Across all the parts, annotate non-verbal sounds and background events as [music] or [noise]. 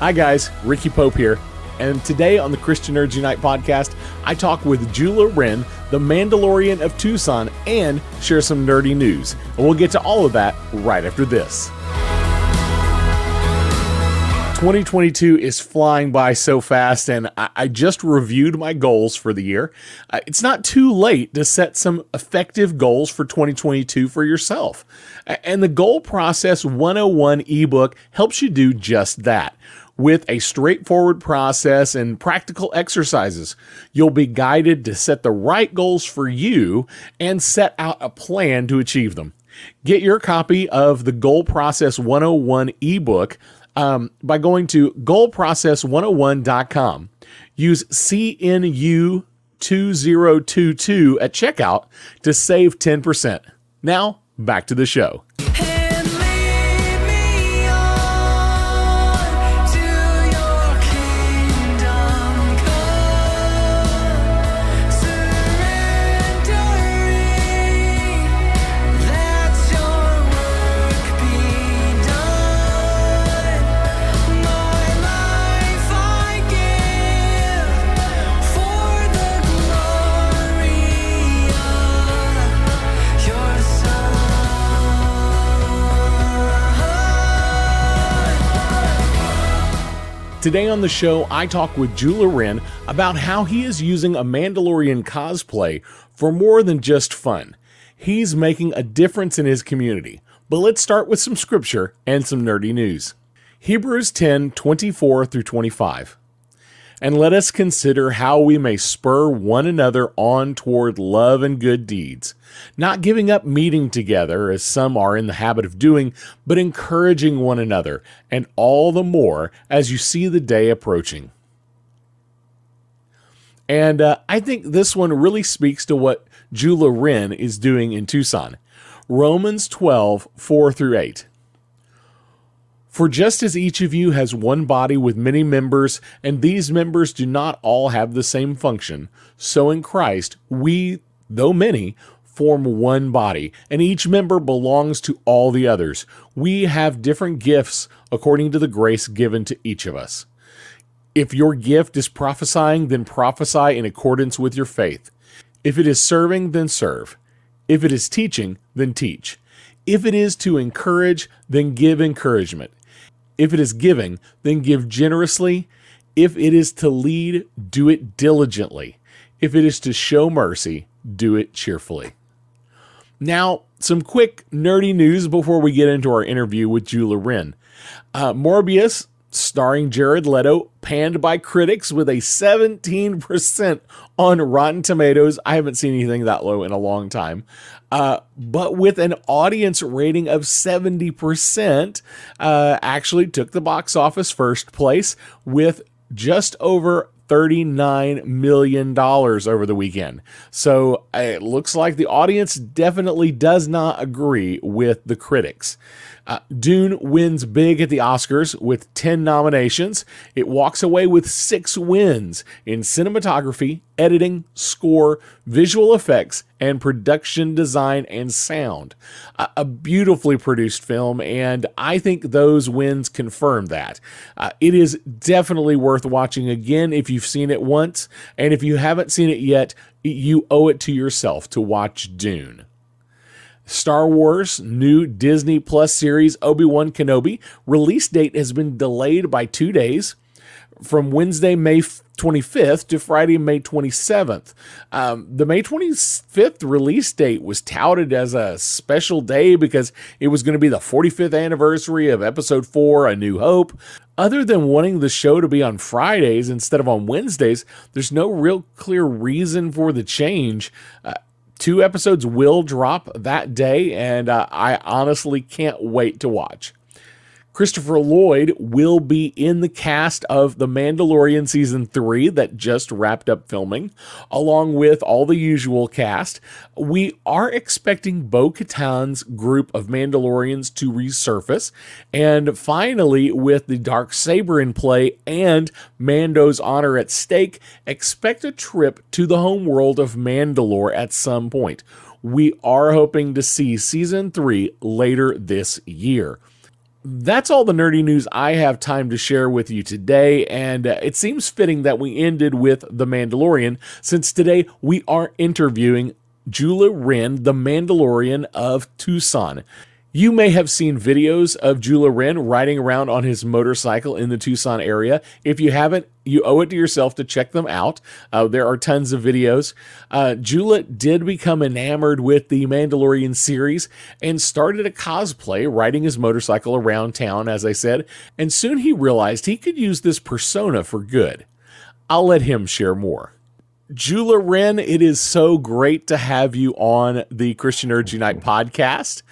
Hi, guys. Ricky Pope here. And today on the Christian Nerds Unite podcast, I talk with Jula Wren, the Mandalorian of Tucson, and share some nerdy news. And we'll get to all of that right after this. 2022 is flying by so fast, and I, just reviewed my goals for the year. Uh, it's not too late to set some effective goals for 2022 for yourself. And the Goal Process 101 ebook helps you do just that with a straightforward process and practical exercises. You'll be guided to set the right goals for you and set out a plan to achieve them. Get your copy of the Goal Process 101 ebook um, by going to goalprocess101.com. Use CNU 2022 at checkout to save 10%. Now, back to the show. Today on the show, I talk with Jula Wren about how he is using a Mandalorian cosplay for more than just fun. He's making a difference in his community. But let's start with some scripture and some nerdy news. Hebrews 10 24 through 25 and let us consider how we may spur one another on toward love and good deeds, not giving up meeting together as some are in the habit of doing, but encouraging one another, and all the more as you see the day approaching. And uh, I think this one really speaks to what Jula Wren is doing in Tucson. Romans 12, 4 through 8. For just as each of you has one body with many members, and these members do not all have the same function, so in Christ, we, though many, form one body, and each member belongs to all the others. We have different gifts according to the grace given to each of us. If your gift is prophesying, then prophesy in accordance with your faith. If it is serving, then serve. If it is teaching, then teach. If it is to encourage, then give encouragement. If it is giving, then give generously. If it is to lead, do it diligently. If it is to show mercy, do it cheerfully. Now, some quick nerdy news before we get into our interview with Jula Wren. Uh, Morbius starring Jared Leto, panned by critics with a 17% on Rotten Tomatoes. I haven't seen anything that low in a long time. Uh, but with an audience rating of 70%, uh, actually took the box office first place with just over $39 million over the weekend. So it looks like the audience definitely does not agree with the critics. Uh, Dune wins big at the Oscars with 10 nominations. It walks away with six wins in cinematography, editing, score, visual effects, and production design and sound. Uh, a beautifully produced film, and I think those wins confirm that. Uh, it is definitely worth watching again if you've seen it once, and if you haven't seen it yet, you owe it to yourself to watch Dune. Star Wars new Disney Plus series Obi Wan Kenobi release date has been delayed by two days from Wednesday, May 25th to Friday, May 27th. Um, the May 25th release date was touted as a special day because it was going to be the 45th anniversary of Episode 4 A New Hope. Other than wanting the show to be on Fridays instead of on Wednesdays, there's no real clear reason for the change. Uh, Two episodes will drop that day, and uh, I honestly can't wait to watch. Christopher Lloyd will be in the cast of The Mandalorian Season 3 that just wrapped up filming, along with all the usual cast. We are expecting Bo Katan's group of Mandalorians to resurface, and finally, with the Dark Saber in play and Mando's honor at stake, expect a trip to the homeworld of Mandalore at some point. We are hoping to see Season 3 later this year. That's all the nerdy news I have time to share with you today. And uh, it seems fitting that we ended with The Mandalorian, since today we are interviewing Jula Wren, the Mandalorian of Tucson. You may have seen videos of Jula Wren riding around on his motorcycle in the Tucson area. If you haven't, you owe it to yourself to check them out. Uh, there are tons of videos. Uh, Jula did become enamored with the Mandalorian series and started a cosplay riding his motorcycle around town, as I said, and soon he realized he could use this persona for good. I'll let him share more. Jula Wren, it is so great to have you on the Christian Nerds Unite podcast.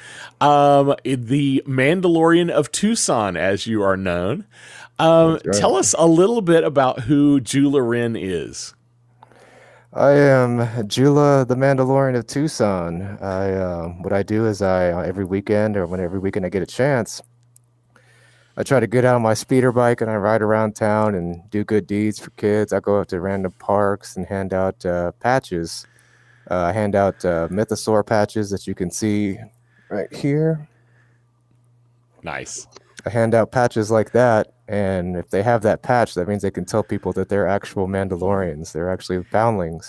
Um, the Mandalorian of Tucson, as you are known. Um, right. Tell us a little bit about who Jula Wren is. I am Jula, the Mandalorian of Tucson. I uh, what I do is I every weekend or when every weekend I get a chance, I try to get out on my speeder bike and I ride around town and do good deeds for kids. I go out to random parks and hand out uh, patches. Uh, I hand out uh, mythosaur patches that you can see right here. Nice. I hand out patches like that, and if they have that patch, that means they can tell people that they're actual Mandalorians. They're actually foundlings.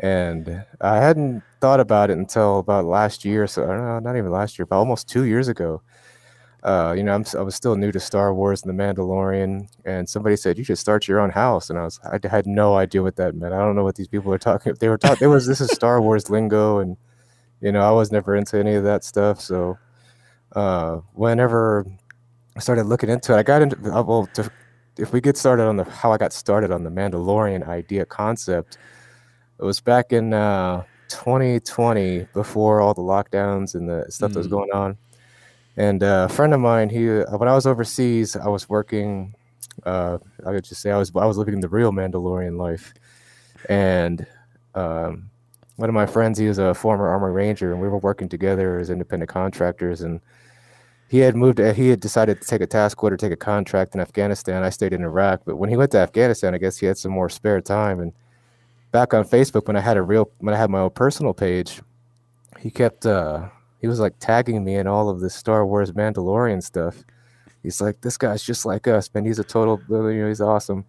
And I hadn't thought about it until about last year. So, I don't know, not even last year, but almost two years ago uh, you know, I'm, I was still new to Star Wars and The Mandalorian, and somebody said you should start your own house, and I was I had no idea what that meant. I don't know what these people are talking. They were talking. There was this is Star Wars lingo, and you know, I was never into any of that stuff. So, uh, whenever I started looking into it, I got into uh, well. To, if we get started on the how I got started on the Mandalorian idea concept, it was back in uh, 2020 before all the lockdowns and the stuff mm. that was mm. going on and uh, a friend of mine, he uh, when I was overseas, I was working. Uh, I could just say I was I was living the real Mandalorian life, and um, one of my friends, he was a former Army Ranger, and we were working together as independent contractors. And he had moved. He had decided to take a task order, take a contract in Afghanistan. I stayed in Iraq, but when he went to Afghanistan, I guess he had some more spare time. And back on Facebook, when I had a real, when I had my own personal page, he kept. Uh, he was like tagging me in all of this Star Wars Mandalorian stuff. He's like, this guy's just like us, man. He's a total, you know, he's awesome.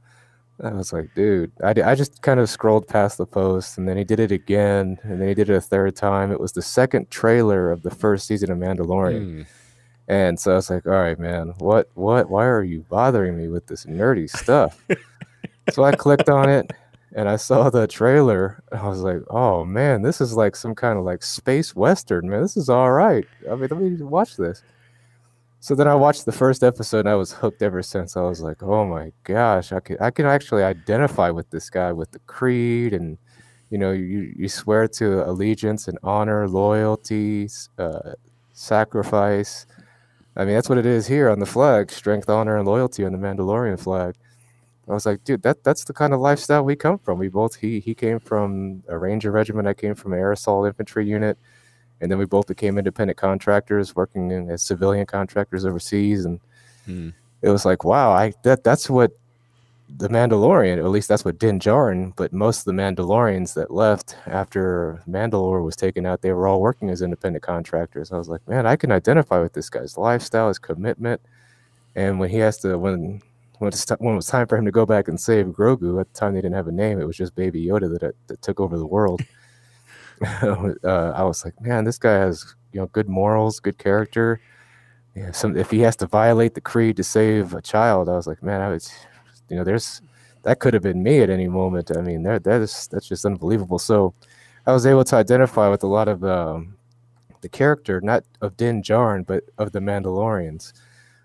I was like, dude, I, I just kind of scrolled past the post and then he did it again and then he did it a third time. It was the second trailer of the first season of Mandalorian. Mm. And so I was like, all right, man, what, what, why are you bothering me with this nerdy stuff? [laughs] so I clicked on it and I saw the trailer. I was like, "Oh man, this is like some kind of like space western, man. This is all right. I mean, let me watch this." So then I watched the first episode, and I was hooked ever since. I was like, "Oh my gosh, I can I can actually identify with this guy with the creed, and you know, you you swear to allegiance and honor, loyalty, uh, sacrifice." I mean, that's what it is here on the flag: strength, honor, and loyalty on the Mandalorian flag. I was like, dude, that that's the kind of lifestyle we come from. We both he he came from a Ranger regiment. I came from an air assault infantry unit, and then we both became independent contractors, working in, as civilian contractors overseas. And hmm. it was like, wow, I that that's what the Mandalorian, at least that's what Din Djarin, but most of the Mandalorians that left after Mandalore was taken out, they were all working as independent contractors. I was like, man, I can identify with this guy's lifestyle, his commitment. And when he has to, when when, when it was time for him to go back and save Grogu, at the time they didn't have a name. It was just Baby Yoda that, that took over the world. [laughs] [laughs] uh, I was like, man, this guy has you know good morals, good character. Yeah, some if he has to violate the creed to save a child, I was like, man, I was, you know, there's that could have been me at any moment. I mean, that that is that's just unbelievable. So, I was able to identify with a lot of um, the character, not of Din Djarin, but of the Mandalorians.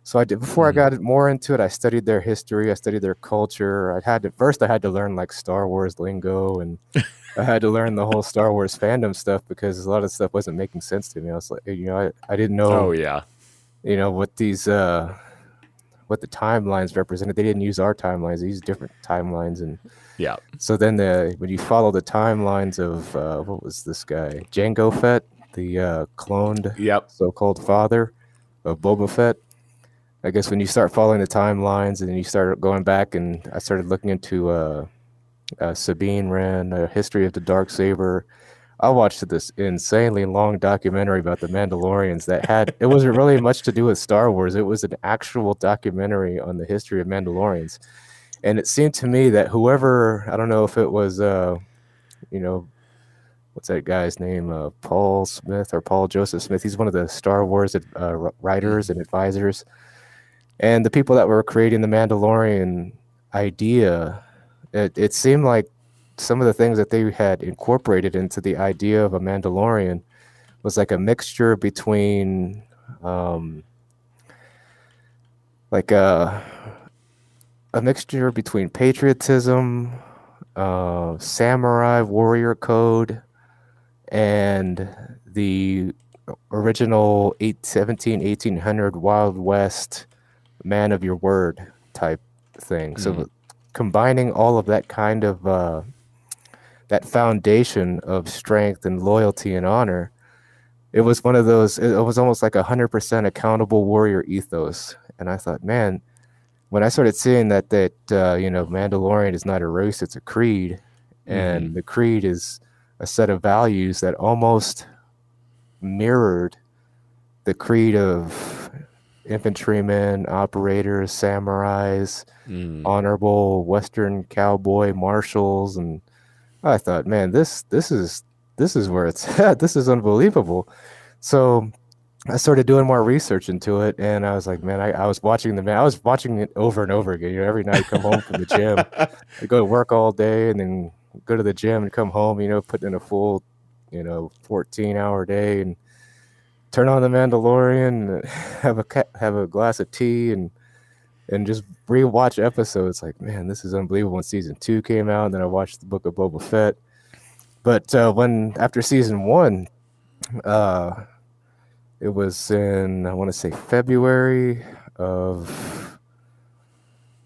So I did before mm-hmm. I got more into it. I studied their history. I studied their culture. I had to first. I had to learn like Star Wars lingo, and [laughs] I had to learn the whole Star Wars fandom stuff because a lot of stuff wasn't making sense to me. I was like, you know, I, I didn't know. Oh yeah. You know what these uh, what the timelines represented. They didn't use our timelines. They used different timelines, and yeah. So then the when you follow the timelines of uh, what was this guy Jango Fett, the uh, cloned yep. so-called father of Boba Fett I guess when you start following the timelines and then you start going back and I started looking into uh, uh, Sabine Wren, a history of the dark saber. I watched this insanely long documentary about the Mandalorians that had it wasn't really much to do with Star Wars. It was an actual documentary on the history of Mandalorians. And it seemed to me that whoever I don't know if it was uh you know what's that guy's name? Uh, Paul Smith or Paul Joseph Smith. He's one of the Star Wars uh, writers and advisors. And the people that were creating the Mandalorian idea, it, it seemed like some of the things that they had incorporated into the idea of a Mandalorian was like a mixture between um, like a a mixture between patriotism, uh, samurai warrior code, and the original 817 1800 wild west man of your word type thing. So combining all of that kind of uh, that foundation of strength and loyalty and honor it was one of those it was almost like a hundred percent accountable warrior ethos. And i thought man when i started seeing that that uh, you know mandalorian is not a race it's a creed. And mm-hmm. the creed is a set of values that almost mirrored the creed of infantrymen, operators, samurais, mm. honorable Western cowboy marshals, and I thought, man, this this is this is where it's [laughs] at. This is unbelievable. So I started doing more research into it, and I was like, man, I, I was watching the man. I was watching it over and over again. You know, every night I come home from the gym, I go to work all day, and then go to the gym and come home, you know, putting in a full, you know, 14 hour day and turn on the Mandalorian, [laughs] have a have a glass of tea and and just rewatch episodes. Like, man, this is unbelievable. When season two came out, and then I watched the Book of Boba Fett. But uh, when after season one, uh, it was in I want to say February of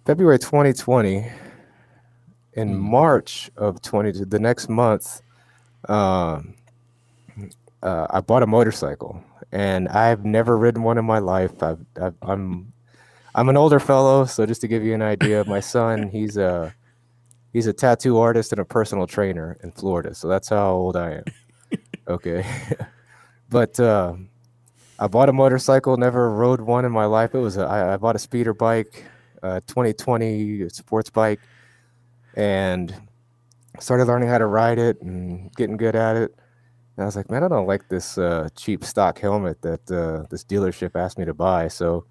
February 2020 in mm. March of 20 the next month, um, uh, I bought a motorcycle, and I've never ridden one in my life. I've, I've, I'm I'm an older fellow, so just to give you an idea, my son [laughs] he's a he's a tattoo artist and a personal trainer in Florida, so that's how old I am. [laughs] Okay, [laughs] but uh, I bought a motorcycle, never rode one in my life. It was a, I, I bought a speeder bike, a 2020 sports bike and started learning how to ride it and getting good at it. And I was like, man, I don't like this uh, cheap stock helmet that uh, this dealership asked me to buy. So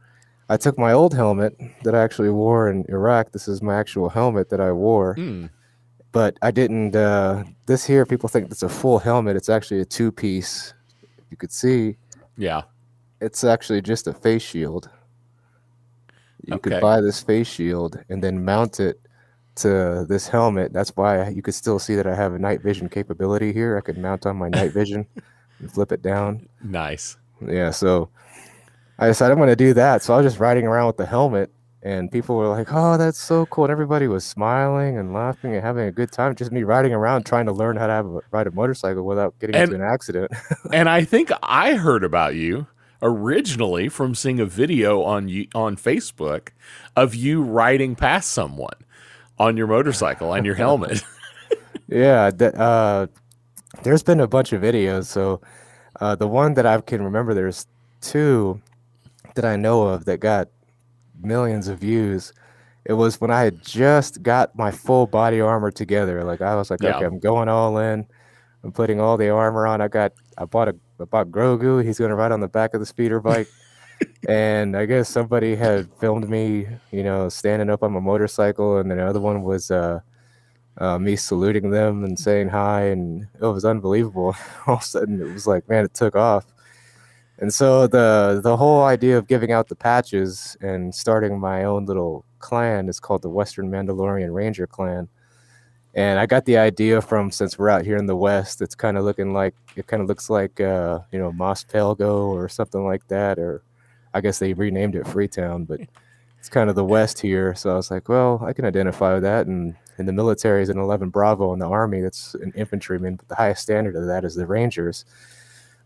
I took my old helmet that I actually wore in Iraq. This is my actual helmet that I wore. Mm. But I didn't. Uh, this here, people think it's a full helmet. It's actually a two piece. You could see. Yeah. It's actually just a face shield. You okay. could buy this face shield and then mount it to this helmet. That's why you could still see that I have a night vision capability here. I could mount on my night [laughs] vision and flip it down. Nice. Yeah. So I decided I'm going to do that. So I was just riding around with the helmet, and people were like, "Oh, that's so cool!" And everybody was smiling and laughing and having a good time. Just me riding around trying to learn how to a, ride a motorcycle without getting and, into an accident. [laughs] and I think I heard about you originally from seeing a video on you on Facebook of you riding past someone on your motorcycle and your helmet. [laughs] yeah, uh, there's been a bunch of videos. So uh, the one that I can remember, there's two that I know of that got millions of views. It was when I had just got my full body armor together. Like I was like, yeah. okay, I'm going all in. I'm putting all the armor on. I got, I bought a, I bought Grogu. He's gonna ride on the back of the speeder bike and I guess somebody had filmed me, you know, standing up on my motorcycle, and then the other one was uh, uh, me saluting them and saying hi, and it was unbelievable. [laughs] All of a sudden, it was like, man, it took off. And so the the whole idea of giving out the patches and starting my own little clan is called the Western Mandalorian Ranger Clan. And I got the idea from since we're out here in the West, it's kind of looking like it kind of looks like uh, you know Mos Pelgo or something like that, or I guess they renamed it Freetown, but [laughs] it's kind of the West here. So I was like, well, I can identify with that. And in the military is an 11 Bravo in the Army. That's an infantryman, but the highest standard of that is the Rangers.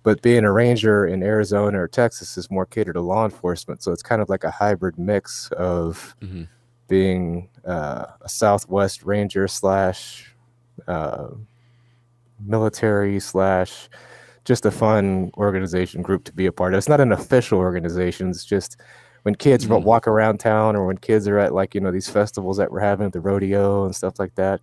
But being a Ranger in Arizona or Texas is more catered to law enforcement. So it's kind of like a hybrid mix of mm-hmm. being uh, a Southwest Ranger slash uh, military slash just a fun organization group to be a part of. It's not an official organization. It's just when kids Mm. walk around town or when kids are at like you know these festivals that we're having at the rodeo and stuff like that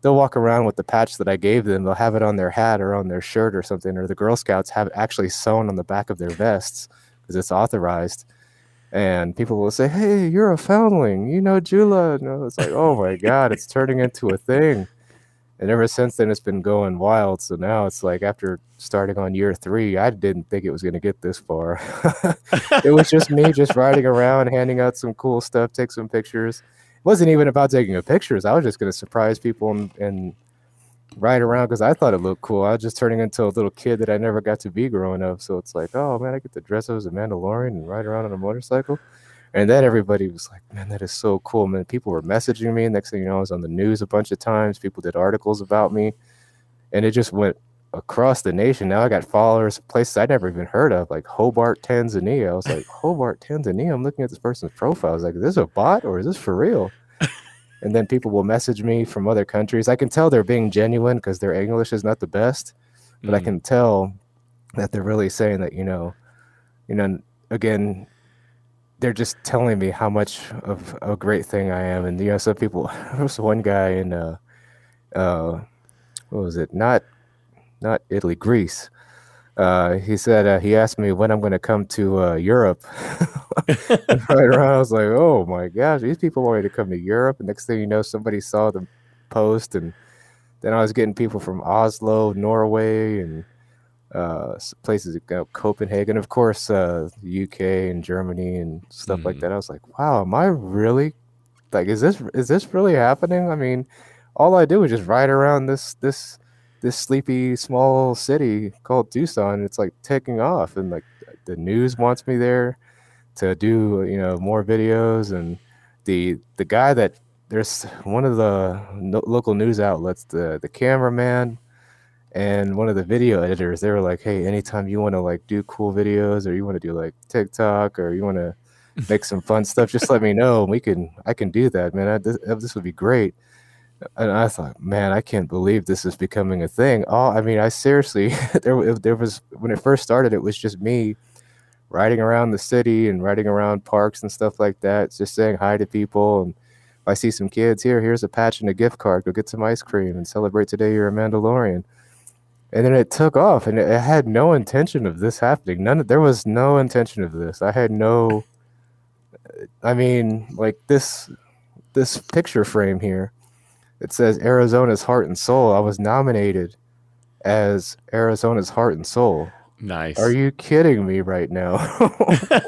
they'll walk around with the patch that i gave them they'll have it on their hat or on their shirt or something or the girl scouts have it actually sewn on the back of their vests because it's authorized and people will say hey you're a foundling you know jula and it's like oh my god it's turning into a thing and ever since then it's been going wild. So now it's like after starting on year three i didn't think it was going to get this far. [laughs] It was just me just riding around handing out some cool stuff take some pictures. It wasn't even about taking pictures. I was just going to surprise people and, and ride around because i thought it looked cool. I was just turning into a little kid that i never got to be growing up. So it's like oh man i get to dress up as a mandalorian and ride around on a motorcycle and then everybody was like man that is so cool man people were messaging me next thing you know i was on the news a bunch of times people did articles about me and it just went across the nation. Now I got followers places I'd never even heard of, like Hobart, Tanzania. I was like, [laughs] Hobart, Tanzania. I'm looking at this person's profile. I was like, is this a bot or is this for real? [laughs] and then people will message me from other countries. I can tell they're being genuine because their English is not the best, but I Mm. can tell that they're really saying that, you know, you know, again, they're just telling me how much of a great thing I am. And you know, some people [laughs] there was one guy in uh uh what was it? Not not Italy, Greece. Uh, he said uh, he asked me when I'm going to come to uh, Europe. [laughs] right around, I was like, "Oh my gosh, these people want me to come to Europe." And next thing you know, somebody saw the post, and then I was getting people from Oslo, Norway, and uh, places like uh, Copenhagen, of course, uh, UK and Germany and stuff like Mhm. that. I was like, "Wow, am I really like? Is this is this really happening?" I mean, all I do is just ride around this this this sleepy small city called Tucson. It's like taking off, and like the news wants me there to do you know more videos, and the the guy that there's one of the no, local news outlets, the the cameraman and one of the video editors. They were like, "Hey, anytime you want to like do cool videos, or you want to do like TikTok, or you want to [laughs] make some fun stuff, just let me know. We can I can do that, man. I, this, uh, this would be great." and I thought, man, I can't believe this is becoming a thing. Oh, I mean, I seriously, [laughs] there, there was when it first started, it was just me riding around the city and riding around parks and stuff like that, just saying hi to people. And if I see some kids here, here's a patch and a gift card. Go get some ice cream and celebrate today. You're a Mandalorian. And then it took off, and it, it had no intention of this happening. None. Of, there was no intention of this. I had no. I mean, like this, this picture frame here it says Arizona's Heart and Soul. I was nominated as Arizona's Heart and Soul. Nice. Are you kidding me right now? [laughs]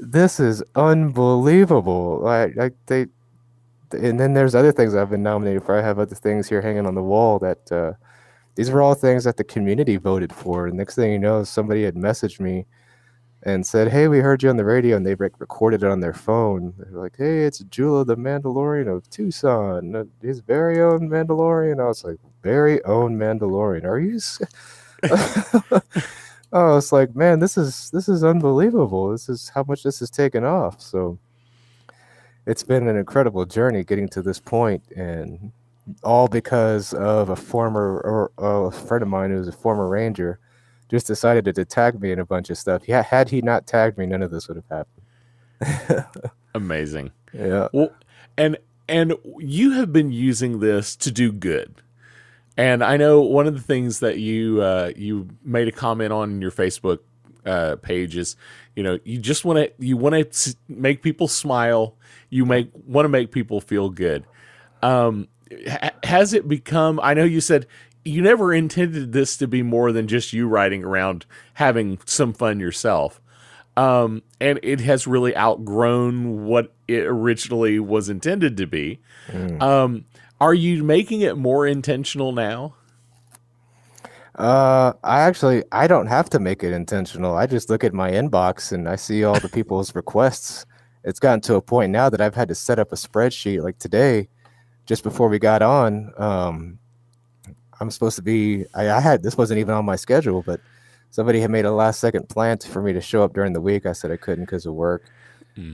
this is unbelievable. Like, like they, and then there's other things I've been nominated for. I have other things here hanging on the wall that uh, these were all things that the community voted for. And next thing you know, somebody had messaged me and said, "Hey, we heard you on the radio," and they rec- recorded it on their phone. They're like, "Hey, it's Jula, the Mandalorian of Tucson, uh, his very own Mandalorian." I was like, "Very own Mandalorian? Are you?" s-" oh, it's like, man, this is this is unbelievable. This is how much this has taken off. So it's been an incredible journey getting to this point, and all because of a former or, or a friend of mine who's a former ranger just decided to tag me in a bunch of stuff. Yeah, had he not tagged me, none of this would have happened. [laughs] Amazing. yeah. Well, and and you have been using this to do good. And I know one of the things that you uh, you made a comment on in your Facebook uh, page is, you know, you just want to you want to make people smile. You make want to make people feel good. Um, has it become? I know you said you never intended this to be more than just you riding around having some fun yourself um, and it has really outgrown what it originally was intended to be. Mm. Um, are you making it more intentional now? Uh, I actually I don't have to make it intentional. I just look at my inbox and I see all the people's requests. It's gotten to a point now that I've had to set up a spreadsheet. Like today, just before we got on, um, I'm supposed to be. I, I had this wasn't even on my schedule, but somebody had made a last second plan for me to show up during the week. I said I couldn't because of work,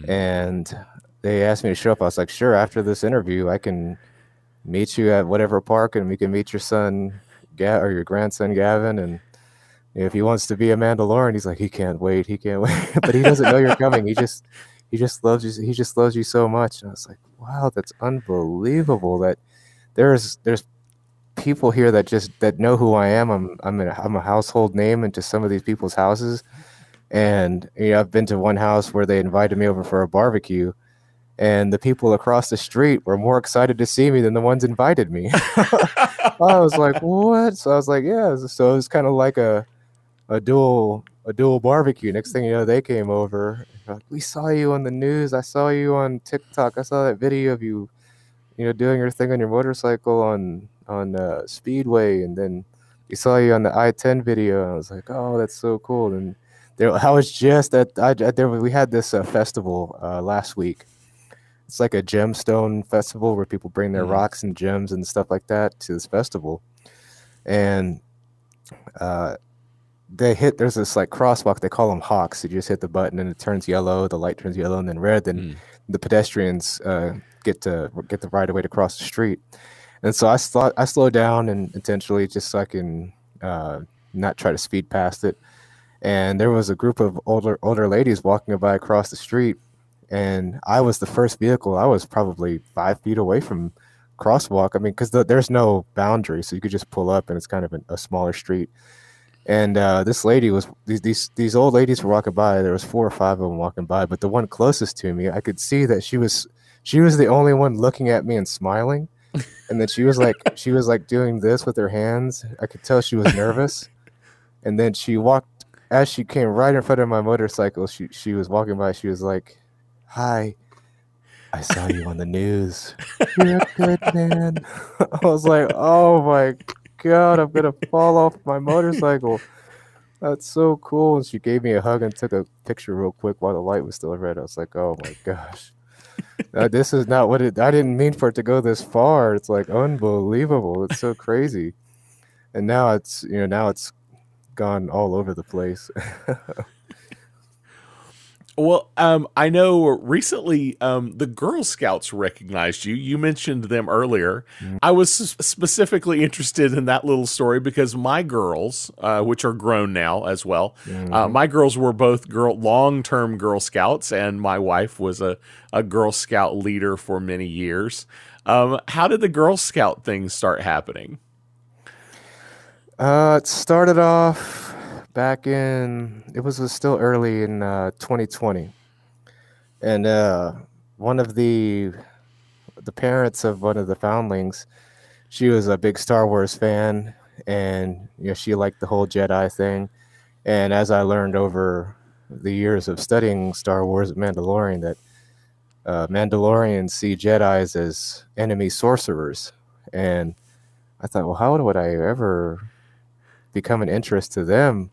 and they asked me to show up. I was like, sure. After this interview, I can meet you at whatever park, and we can meet your son Ga- or your grandson Gavin, and if he wants to be a Mandalorian, he's like he can't wait, he can't [laughs] wait, but he doesn't know you're coming. He just he just loves you. He just loves you so much. And I was like, wow, that's unbelievable. That there's there's people here that just that know who I am. I'm I'm a, I'm a household name into some of these people's houses, and you know, I've been to one house where they invited me over for a barbecue, and the people across the street were more excited to see me than the ones invited me. [laughs] I was like, what? So I was like, yeah. So it was kind of like a a dual a dual barbecue. Next thing you know, they came over. Like, we saw you on the news. I saw you on TikTok. I saw that video of you, you know, doing your thing on your motorcycle on on uh, Speedway, and then we saw you on the I-10 video. And I was like, oh, that's so cool. And there, I was just at I, there. We had this uh, festival uh, last week. It's like a gemstone festival where people bring their mm-hmm. rocks and gems and stuff like that to this festival, and uh, they hit there's this like crosswalk they call them hawks. You just hit the button and it turns yellow the light turns yellow and then red then mm. the pedestrians uh, get to get the right of way to cross the street. And so i thought i slowed down and intentionally just so i can uh, not try to speed past it. And there was a group of older older ladies walking by across the street and i was the first vehicle. I was probably five feet away from crosswalk. I mean because the, there's no boundary so you could just pull up and it's kind of a smaller street and uh, this lady was these, these these old ladies were walking by. There was four or five of them walking by, but the one closest to me, I could see that she was she was the only one looking at me and smiling, and then she was like [laughs] she was like doing this with her hands. I could tell she was nervous, and then she walked as she came right in front of my motorcycle. She she was walking by. She was like, "Hi." I saw you on the news. [laughs] You're a good man. [laughs] I was like, oh my god, I'm gonna fall off my motorcycle. That's so cool. And she gave me a hug and took a picture real quick while the light was still red. I was like, oh my gosh. uh, this is not what it I didn't mean for it to go this far. It's like unbelievable. It's so crazy. And now it's you know, now it's gone all over the place. [laughs] Well, um, I know recently um, the Girl Scouts recognized you. You mentioned them earlier. Mm-hmm. I was specifically interested in that little story because my girls, uh, which are grown now as well, uh, mm-hmm. uh, my girls were both girl long term Girl Scouts, and my wife was a, a Girl Scout leader for many years. Um, how did the Girl Scout thing start happening? Uh, it started off back in it was, was still early in uh, 2020, and uh, one of the the parents of one of the foundlings, she was a big Star Wars fan, and you know she liked the whole Jedi thing. And as I learned over the years of studying Star Wars at Mandalorian, that uh, Mandalorians see Jedi's as enemy sorcerers, and I thought, well, how would I ever become an interest to them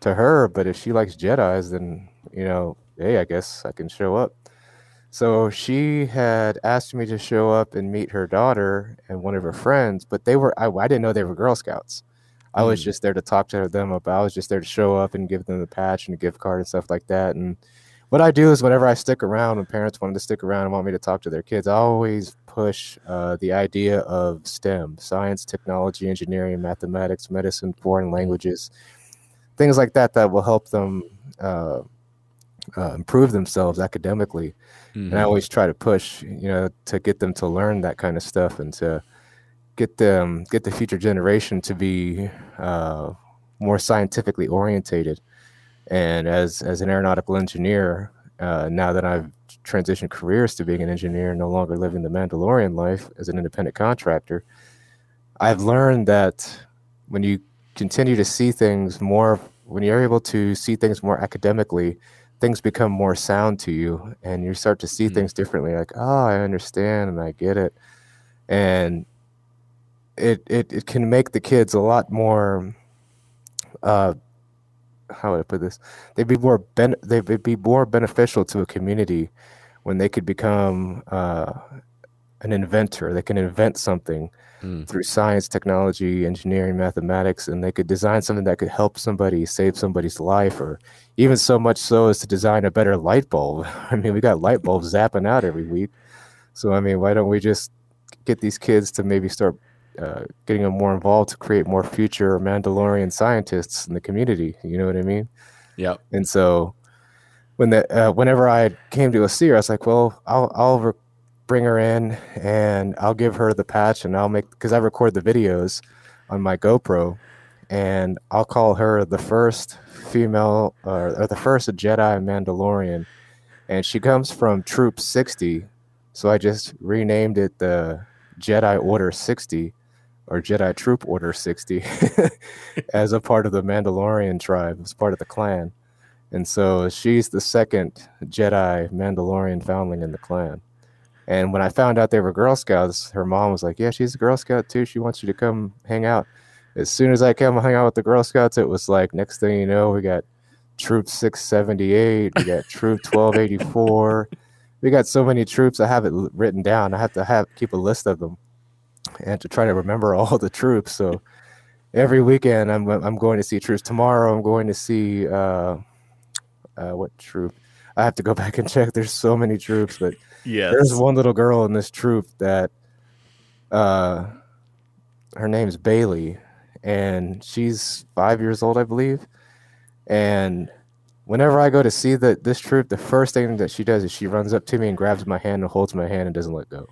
to her, but if she likes Jedi's, then you know, hey, I guess I can show up. So she had asked me to show up and meet her daughter and one of her friends, but they were I, I didn't know they were Girl Scouts. I was mm. just there to talk to them about. I was just there to show up and give them the patch and a gift card and stuff like that. And what I do is whenever I stick around, when parents want to stick around and want me to talk to their kids, I always push uh, the idea of STEM: science, technology, engineering, mathematics, medicine, foreign languages things like that that will help them uh, uh, improve themselves academically. Mm-hmm. And I mm-hmm. always try to push, you know, to get them to learn that kind of stuff and to get them get the future generation to be uh, more scientifically orientated. And as as an aeronautical engineer, uh, now that I've transitioned careers to being an engineer, no longer living the Mandalorian life as an independent contractor, I've learned that when you continue to see things more when you're able to see things more academically things become more sound to you and you start to see mm-hmm. things differently like oh i understand and i get it and it it, it can make the kids a lot more uh how would i put this they'd be more ben they'd be more beneficial to a community when they could become uh an inventor they can invent something mm. through science, technology, engineering, mathematics, and they could design something that could help somebody save somebody's life, or even so much so as to design a better light bulb. [laughs] I mean, we got light bulbs [laughs] zapping out every week. So, I mean, why don't we just get these kids to maybe start uh, getting them more involved to create more future Mandalorian scientists in the community. You know what I mean? Yep. And so when the uh, whenever I came to a seer, I was like, well, I'll I'll bring her in and I'll give her the patch and I'll make because I record the videos on my GoPro and I'll call her the first female or, or the first Jedi Mandalorian, and she comes from Troop 60, so I just renamed it the Jedi Order 60 or Jedi Troop Order 60 [laughs] as a part of the Mandalorian tribe, as part of the clan. And so she's the second Jedi Mandalorian foundling in the clan. And when I found out they were Girl Scouts, her mom was like, Yeah, she's a Girl Scout too. She wants you to come hang out. As soon as I came hang out with the Girl Scouts, it was like, next thing you know, we got Troop 678, we got Troop 1284. [laughs] We got so many troops. I have it written down. I have to have keep a list of them and to try to remember [laughs] all the troops. So every weekend I'm I'm going to see troops. Tomorrow I'm going to see uh, uh, what troop? I have to go [laughs] back and check. There's so many troops, but there's one little girl in this troop that uh, her name's Bailey, and she's five years old, I believe. And whenever I go to see the this troop, the first thing that she does is she runs up to me and grabs my hand and holds my hand and doesn't let go.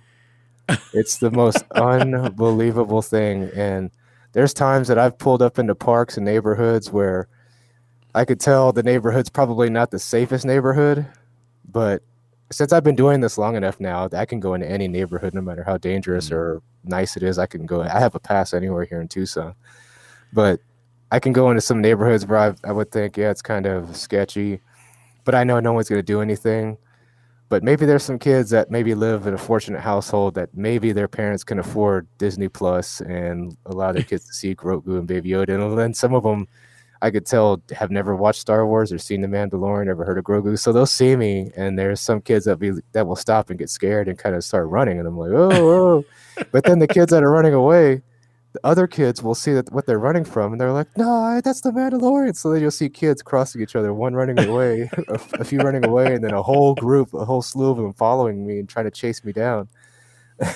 It's the most [laughs] unbelievable thing. And there's times that I've pulled up into parks and neighborhoods where I could tell the neighborhood's probably not the safest neighborhood, but since I've been doing this long enough now, I can go into any neighborhood, no matter how dangerous Mhm. or nice it is. I can go. I have a pass anywhere here in Tucson, but I can go into some neighborhoods where I, I would think, yeah, it's kind of sketchy, but I know no one's going to do anything. But maybe there's some kids that maybe live in a fortunate household that maybe their parents can afford Disney Plus and allow their kids to see Grogu and Baby Yoda. And then some of them, I could tell, have never watched Star Wars or seen The Mandalorian, never heard of Grogu. So they'll see me, and there's some kids that be that will stop and get scared and kind of start running, and I'm like, oh, oh. [laughs] but then the kids that are running away, the other kids will see that what they're running from, and they're like, no, that's the Mandalorian. So then you'll see kids crossing each other, one running away, [laughs] a, a few running away, and then a whole group, a whole slew of them following me and trying to chase me down. [laughs]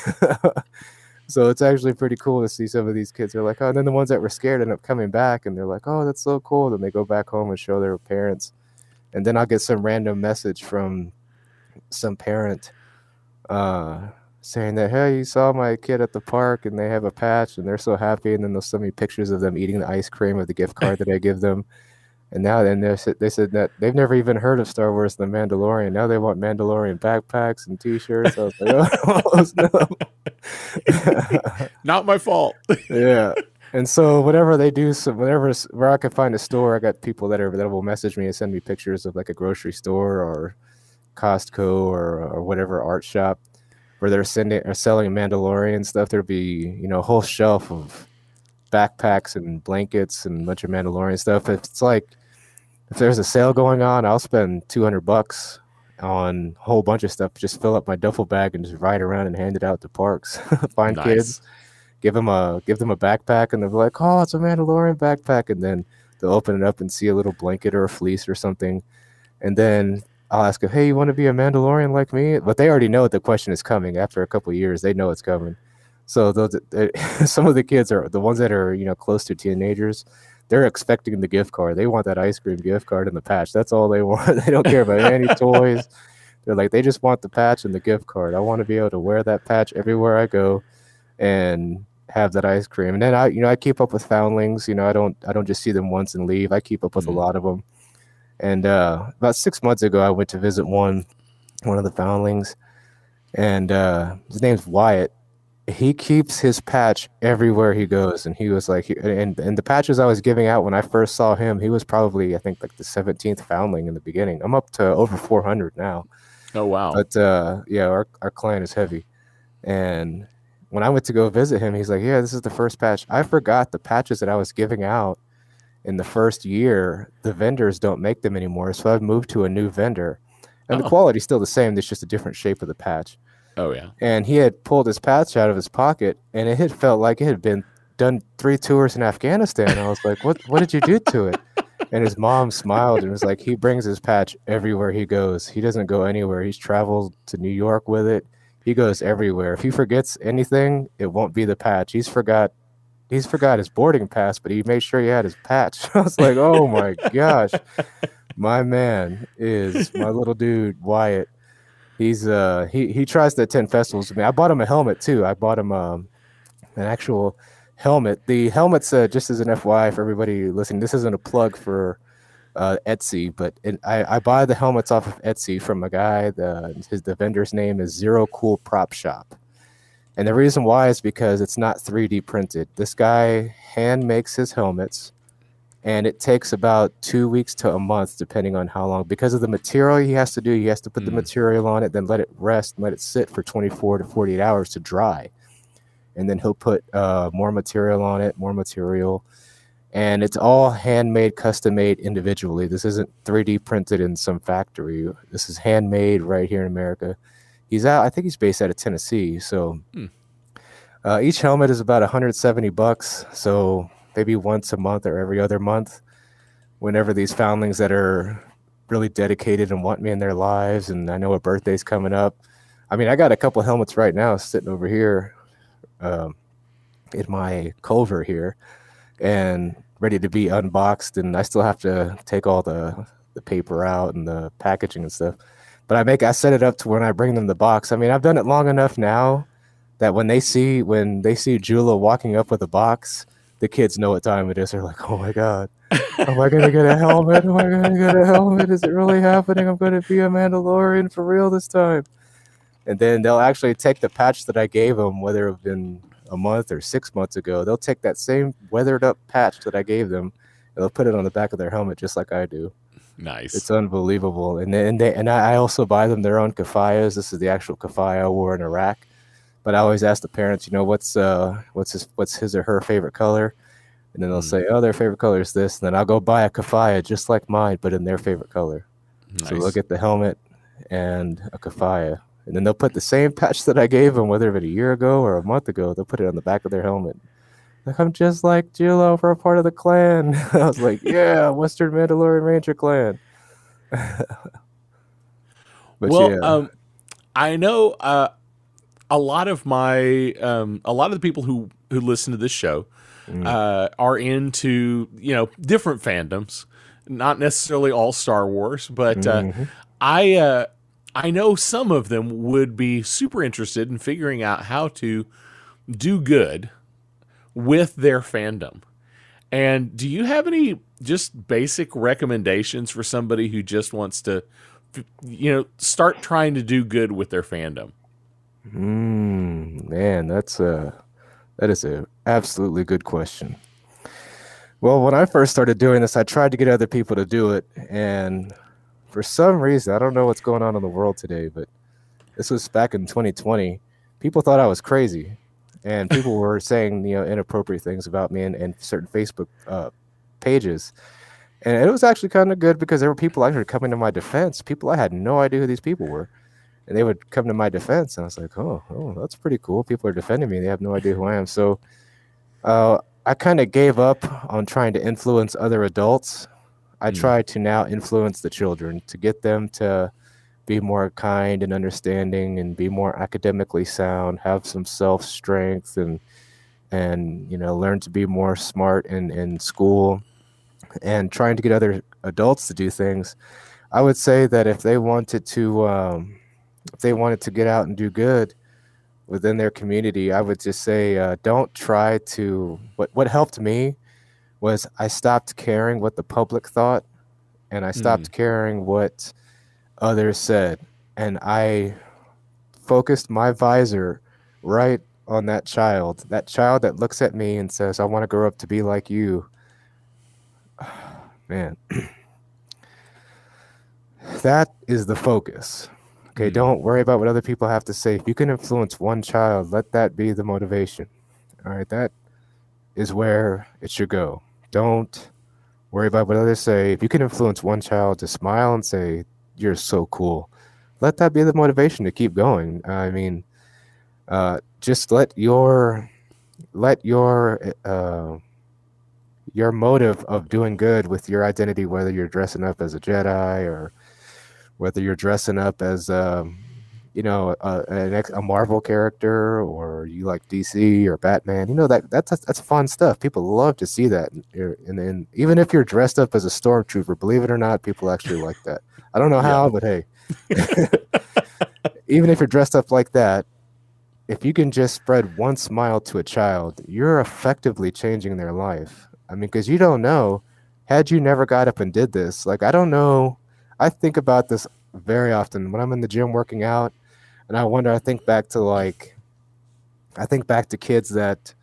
so it's actually pretty cool to see some of these kids are like, oh, and then the ones that were scared end up coming back and they're like, oh, that's so cool. Then they go back home and show their parents. And then I'll get some random message from some parent uh, saying that, hey, you saw my kid at the park and they have a patch and they're so happy. And then they'll send me pictures of them eating the ice cream with the gift card that I give them. And now then they said they said that they've never even heard of Star Wars The Mandalorian. Now they want Mandalorian backpacks and t-shirts. I was like, oh, [laughs] no. [laughs] Not my fault. [laughs] yeah. And so whenever they do some whenever where I can find a store, I got people that are that will message me and send me pictures of like a grocery store or Costco or or whatever art shop where they're sending or selling Mandalorian stuff. There'll be, you know, a whole shelf of backpacks and blankets and a bunch of Mandalorian stuff. It's like if there's a sale going on, I'll spend two hundred bucks on a whole bunch of stuff. Just fill up my duffel bag and just ride around and hand it out to parks. [laughs] Find Nice. kids, give them a give them a backpack, and they'll be like, "Oh, it's a Mandalorian backpack," and then they'll open it up and see a little blanket or a fleece or something, and then I'll ask them, "Hey, you want to be a Mandalorian like me?" But they already know the question is coming. After a couple of years, they know it's coming. So those [laughs] some of the kids are the ones that are you know close to teenagers. They're expecting the gift card. They want that ice cream gift card and the patch. That's all they [laughs] want. they don't care about any [laughs] toys. They're like they just want the patch and the gift card. I want to be able to wear that patch everywhere I go, and have that ice cream. And then I, you know, I keep up with foundlings. You know, I don't, I don't just see them once and leave. I keep up with Mhm. a lot of them. And uh, about six months ago, I went to visit one, one of the foundlings, and uh, his name's Wyatt. He keeps his patch everywhere he goes, and he was like, he- and and the patches I was giving out when I first saw him, he was probably I think like the seventeenth foundling in the beginning. I'm up to over four hundred now. Oh wow. But uh, yeah, our our client is heavy, and when I went to go visit him, he's like, "Yeah, this is the first patch." I forgot the patches that I was giving out in the first year. The vendors don't make them anymore, so I've moved to a new vendor, and the Oh. quality's still the same. It's just a different shape of the patch. Oh yeah. And he had pulled his patch out of his pocket, and it had felt like it had been done three tours in Afghanistan. I was like, "What? What did you do to it?" And his mom smiled and was like, "He brings his patch everywhere he goes. He doesn't go anywhere. He's traveled to New York with it. he goes everywhere. If he forgets anything, it won't be the patch. He's forgot he's forgot his boarding pass, but he made sure he had his patch. [laughs] I was like, oh my gosh. My man is my little dude, Wyatt. He's uh he he tries to attend festivals with me. I bought him a helmet too. I bought him um an actual helmet. The helmet's uh, just as an FYI for everybody listening. This isn't a plug for uh, Etsy, but it, I, I buy the helmets off of Etsy from a guy. The his the vendor's name is Zero Cool Prop Shop, and the reason why is because it's not 3D printed. This guy hand makes his helmets, and it takes about two weeks to a month, depending on how long. Because of the material he has to do, he has to put mm. the material on it, then let it rest, let it sit for 24 to 48 hours to dry, and then he'll put uh, more material on it, more material and it's all handmade, custom made individually. This isn't 3D printed in some factory. This is handmade right here in America. He's out. I think he's based out of Tennessee. So hmm. uh, each helmet is about 170 bucks. So maybe once a month or every other month, whenever these foundlings that are really dedicated and want me in their lives, and I know a birthday's coming up. I mean, I got a couple helmets right now sitting over here um, in my culver here and ready to be unboxed and I still have to take all the the paper out and the packaging and stuff. But I make I set it up to when I bring them the box. I mean, I've done it long enough now that when they see when they see Jula walking up with a box, the kids know what time it is. They're like, "Oh my god, am I gonna get a helmet? Am I gonna get a helmet? Is it really happening? I'm gonna be a Mandalorian for real this time." And then they'll actually take the patch that I gave them, whether it have been a month or six months ago, they'll take that same weathered up patch that I gave them and they'll put it on the back of their helmet just like I do. Nice. It's unbelievable. And and they and I also buy them their own kafayas. This is the actual kafaya I wore in Iraq. But I always ask the parents, you know, what's uh what's his what's his or her favorite color? And then they'll mm. say, Oh, their favorite color is this, and then I'll go buy a kafaya just like mine, but in their favorite color. Nice. So they'll get the helmet and a kafaya and then they'll put the same patch that I gave them, whether it a year ago or a month ago, they'll put it on the back of their helmet. Like I'm just like Jilo for a part of the clan. [laughs] I was like, yeah, Western Mandalorian Ranger clan. [laughs] well, yeah. um, I know uh, a lot of my um, a lot of the people who who listen to this show mm. uh, are into you know different fandoms, not necessarily all Star Wars, but uh, mm-hmm. I uh, I know some of them would be super interested in figuring out how to do good with their fandom. And do you have any just basic recommendations for somebody who just wants to, you know, start trying to do good with their fandom? Mm, man, that's a that is a absolutely good question. Well, when I first started doing this, I tried to get other people to do it, and for some reason, I don't know what's going on in the world today, but this was back in 2020. People thought I was crazy, and people were [laughs] saying you know inappropriate things about me and, and certain Facebook uh, pages. And it was actually kind of good because there were people actually coming to my defense. People I had no idea who these people were, and they would come to my defense. And I was like, oh, oh, that's pretty cool. People are defending me. They have no idea who I am. So uh, I kind of gave up on trying to influence other adults I mm. try to now influence the children to get them to be more kind and understanding and be more academically sound, have some self strength and and you know learn to be more smart in in school and trying to get other adults to do things. I would say that if they wanted to um, if they wanted to get out and do good within their community, I would just say uh, don't try to. What what helped me was I stopped caring what the public thought and I stopped mm. caring what others said. And I focused my visor right on that child, that child that looks at me and says, I want to grow up to be like you. [sighs] Man, [clears throat] that is the focus. Okay, mm. don't worry about what other people have to say. If you can influence one child, let that be the motivation. All right, that is where it should go. Don't worry about what others say. If you can influence one child to smile and say, You're so cool, let that be the motivation to keep going. I mean, uh, just let your let your uh, your motive of doing good with your identity, whether you're dressing up as a Jedi or whether you're dressing up as um, you know, a, ex, a Marvel character or you like DC or Batman, you know that that's that's fun stuff. People love to see that, and, and even if you're dressed up as a stormtrooper, believe it or not, people actually like that. I don't know how, yeah. but hey, [laughs] even if you're dressed up like that, if you can just spread one smile to a child, you're effectively changing their life. I mean, because you don't know, had you never got up and did this, like I don't know. I think about this very often when I'm in the gym working out and I wonder. I think back to like, I think back to kids that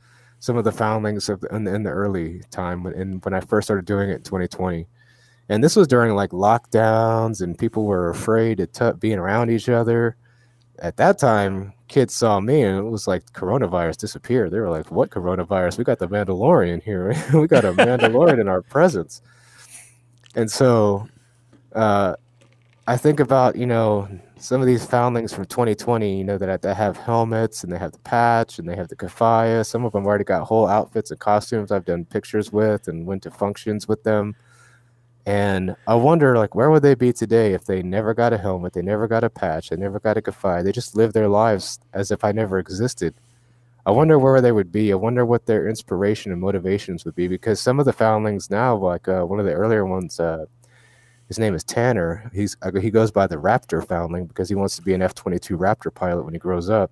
some of the foundlings of in the, in the early time when in, when I first started doing it in 2020, and this was during like lockdowns and people were afraid of t- being around each other. At that time, kids saw me and it was like coronavirus disappeared. They were like, "What coronavirus? We got the Mandalorian here. [laughs] we got a Mandalorian in our presence." And so, uh, I think about you know some of these foundlings from 2020, you know, that, that have helmets and they have the patch and they have the kafaya. Some of them already got whole outfits and costumes I've done pictures with and went to functions with them. And I wonder, like, where would they be today if they never got a helmet, they never got a patch, they never got a kafaya, they just lived their lives as if I never existed. I wonder where they would be. I wonder what their inspiration and motivations would be because some of the foundlings now, like uh, one of the earlier ones, uh, his name is Tanner. He's uh, he goes by the Raptor foundling because he wants to be an F twenty two Raptor pilot when he grows up.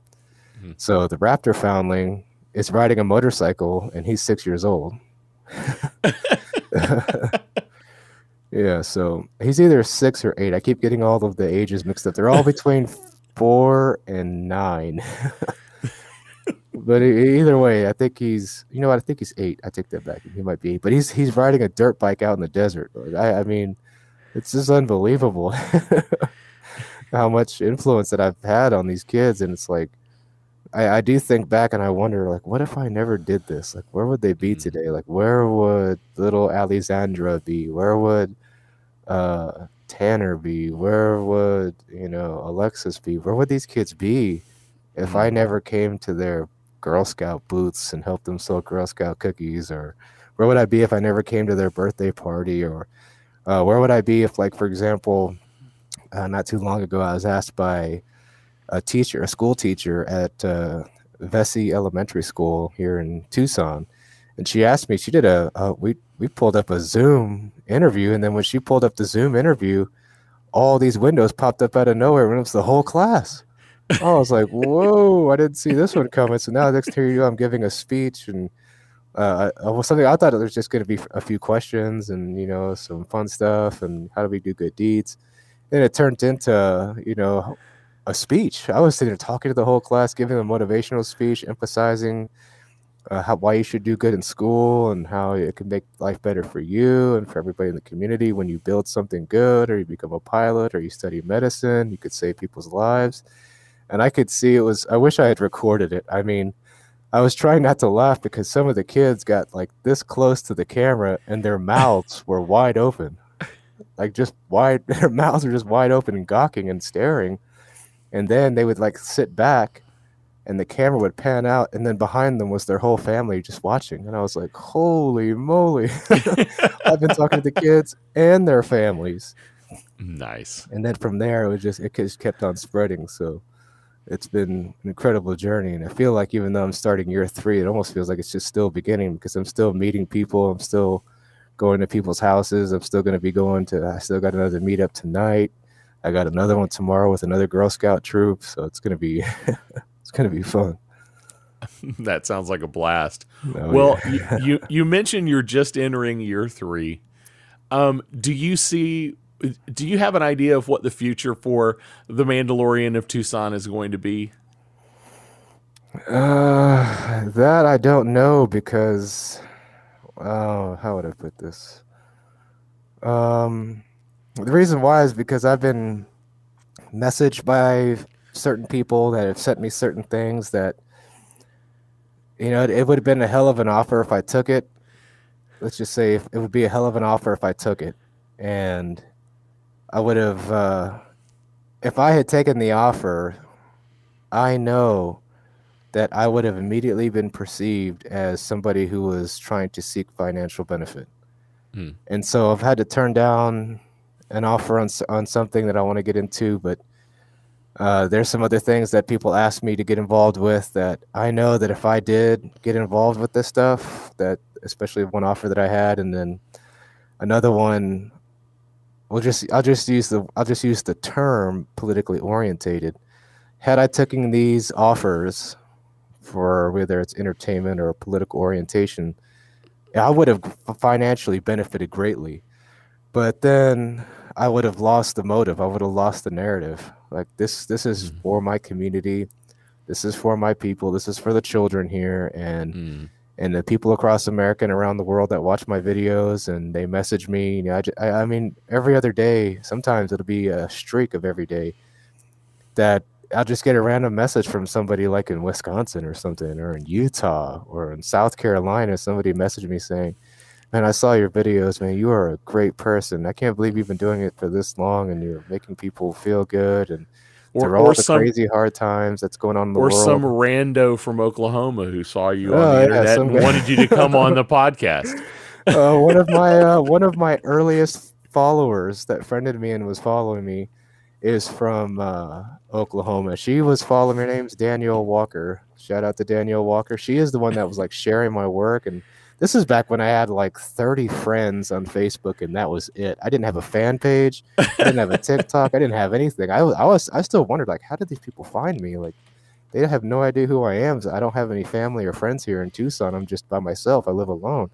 Mm-hmm. So the Raptor foundling is riding a motorcycle and he's six years old. [laughs] yeah, so he's either six or eight. I keep getting all of the ages mixed up. They're all between [laughs] four and nine. [laughs] but either way, I think he's you know what I think he's eight. I take that back. He might be, but he's he's riding a dirt bike out in the desert. I, I mean, it's just unbelievable [laughs] how much influence that I've had on these kids. And it's like, I, I do think back and I wonder, like, what if I never did this? Like, where would they be mm-hmm. today? Like, where would little Alexandra be? Where would uh, Tanner be? Where would, you know, Alexis be? Where would these kids be if mm-hmm. I never came to their Girl Scout booths and helped them sell Girl Scout cookies? Or where would I be if I never came to their birthday party or uh, where would I be if, like, for example, uh, not too long ago, I was asked by a teacher, a school teacher at uh, Vesey Elementary School here in Tucson, and she asked me. She did a, a we we pulled up a Zoom interview, and then when she pulled up the Zoom interview, all these windows popped up out of nowhere, and it was the whole class. I was like, [laughs] "Whoa! I didn't see this one coming." So now next to you, I'm giving a speech and uh, was something I thought it was just going to be a few questions and you know some fun stuff and how do we do good deeds. Then it turned into you know a speech. I was sitting there talking to the whole class, giving a motivational speech, emphasizing uh, how why you should do good in school and how it can make life better for you and for everybody in the community when you build something good or you become a pilot or you study medicine. You could save people's lives. And I could see it was. I wish I had recorded it. I mean I was trying not to laugh because some of the kids got like this close to the camera and their mouths [laughs] were wide open. Like just wide [laughs] their mouths were just wide open and gawking and staring. And then they would like sit back and the camera would pan out and then behind them was their whole family just watching. And I was like, "Holy moly." [laughs] I've been talking to the kids and their families. Nice. And then from there it was just it just kept on spreading. So it's been an incredible journey and i feel like even though i'm starting year three it almost feels like it's just still beginning because i'm still meeting people i'm still going to people's houses i'm still going to be going to i still got another meetup tonight. I got another one tomorrow with another girl scout troop so it's going to be [laughs] it's going to be fun. [laughs] That sounds like a blast. Oh, well yeah. you, you you mentioned you're just entering year three. Um, do you see do you have an idea of what the future for the Mandalorian of Tucson is going to be? Uh, that I don't know because, oh, how would I put this? Um, the reason why is because I've been messaged by certain people that have sent me certain things that, you know, it, it would have been a hell of an offer if I took it. Let's just say it would be a hell of an offer if I took it, and I would have, uh, if I had taken the offer, I know that I would have immediately been perceived as somebody who was trying to seek financial benefit. Mm. And so I've had to turn down an offer on on something that I want to get into, but Uh, there's some other things that people ask me to get involved with that I know that if I did get involved with this stuff, that especially one offer that I had, and then another one, we'll just I'll just use the I'll just use the term politically orientated. Had I taken these offers for whether it's entertainment or political orientation, I would have financially benefited greatly. But then I would have lost the motive. I would have lost the narrative. Like this, this is mm. for my community. This is for my people. This is for the children here, and mm. And the people across America and around the world that watch my videos and they message me. You know, I, I mean, every other day. Sometimes it'll be a streak of every day that I'll just get a random message from somebody like in Wisconsin or something, or in Utah or in South Carolina. Somebody messaged me saying, "Man, I saw your videos. Man, you are a great person. I can't believe you've been doing it for this long, and you're making people feel good and." Or, the some, crazy hard times that's going on in the or world. some rando from Oklahoma who saw you on oh, the internet yeah, and wanted you to come on the [laughs] podcast. Uh, one of my uh, [laughs] one of my earliest followers that friended me and was following me is from uh, Oklahoma. She was following. Her name's Danielle Walker. Shout out to Danielle Walker. She is the one that was like sharing my work, and this is back when I had like 30 friends on Facebook, and that was it. I didn't have a fan page. I didn't have a [laughs] TikTok. I didn't have anything. I was, I was, I still wondered like, how did these people find me? Like, they have no idea who I am. So I don't have any family or friends here in Tucson. I'm just by myself. I live alone,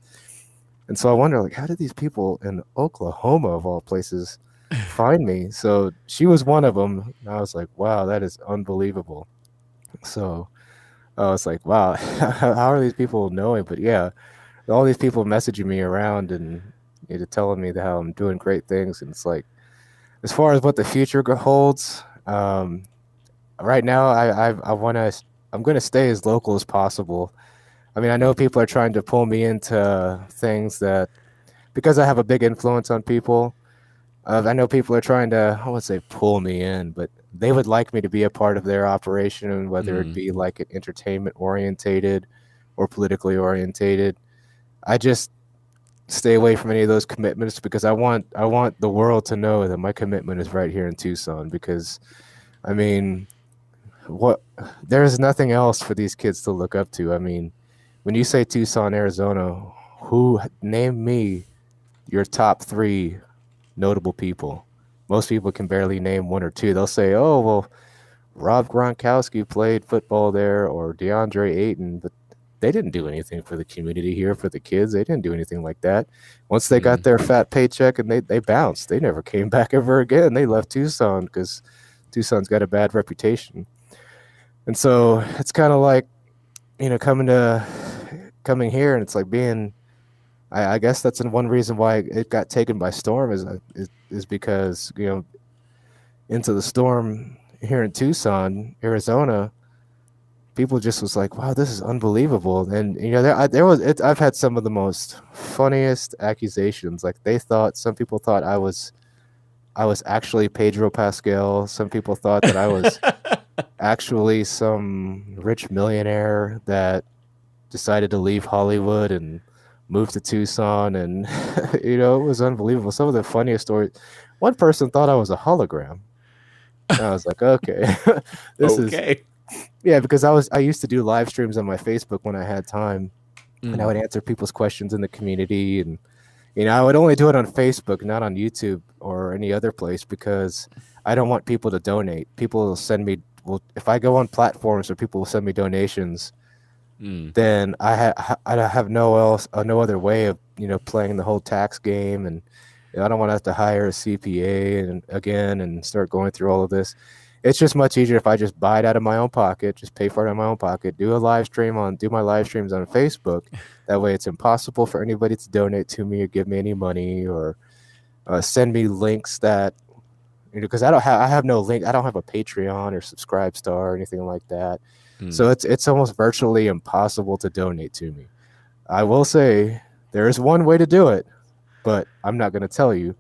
and so I wonder like, how did these people in Oklahoma of all places? find me. So she was one of them. And I was like, wow, that is unbelievable. So I was like, wow, [laughs] how are these people knowing? But yeah, all these people messaging me around and you know, telling me that how I'm doing great things. And it's like, as far as what the future holds, um, right now, I, I, I want to, I'm going to stay as local as possible. I mean, I know people are trying to pull me into things that, because I have a big influence on people, uh, I know people are trying to, I would say, pull me in, but they would like me to be a part of their operation, whether mm. it be like an entertainment orientated or politically orientated. I just stay away from any of those commitments because I want I want the world to know that my commitment is right here in Tucson. Because, I mean, what there is nothing else for these kids to look up to. I mean, when you say Tucson, Arizona, who name me your top three notable people. Most people can barely name one or two. They'll say, "Oh, well, Rob Gronkowski played football there, or DeAndre Ayton," but they didn't do anything for the community here for the kids. They didn't do anything like that. Once they got mm-hmm. their fat paycheck and they they bounced, they never came [laughs] back ever again. They left Tucson because Tucson's got a bad reputation. And so it's kind of like, you know, coming to coming here and it's like being I, I guess that's one reason why it got taken by storm is, is is because you know into the storm here in Tucson, Arizona, people just was like, "Wow, this is unbelievable!" And you know, there, I, there was it, I've had some of the most funniest accusations. Like they thought some people thought I was, I was actually Pedro Pascal. Some people thought that I was [laughs] actually some rich millionaire that decided to leave Hollywood and moved to Tucson, and [laughs] you know it was unbelievable. Some of the funniest stories. One person thought I was a hologram. And I was like, okay, [laughs] this okay. is yeah, because I was I used to do live streams on my Facebook when I had time, mm. and I would mm. answer people's questions in the community, and you know I would only do it on Facebook, not on YouTube or any other place, because I don't want people to donate. People will send me well if I go on platforms where people will send me donations mm. then I have I have no else uh, no other way of you know playing the whole tax game, and you know, I don't want to have to hire a CPA and again and start going through all of this. It's just much easier if I just buy it out of my own pocket, just pay for it out of my own pocket, do a live stream on, do my live streams on Facebook. [laughs] That way, it's impossible for anybody to donate to me or give me any money or uh, send me links that you know because I don't have I have no link I don't have a Patreon or Subscribestar or anything like that. So hmm. it's it's almost virtually impossible to donate to me. I will say there is one way to do it, but I'm not going to tell you.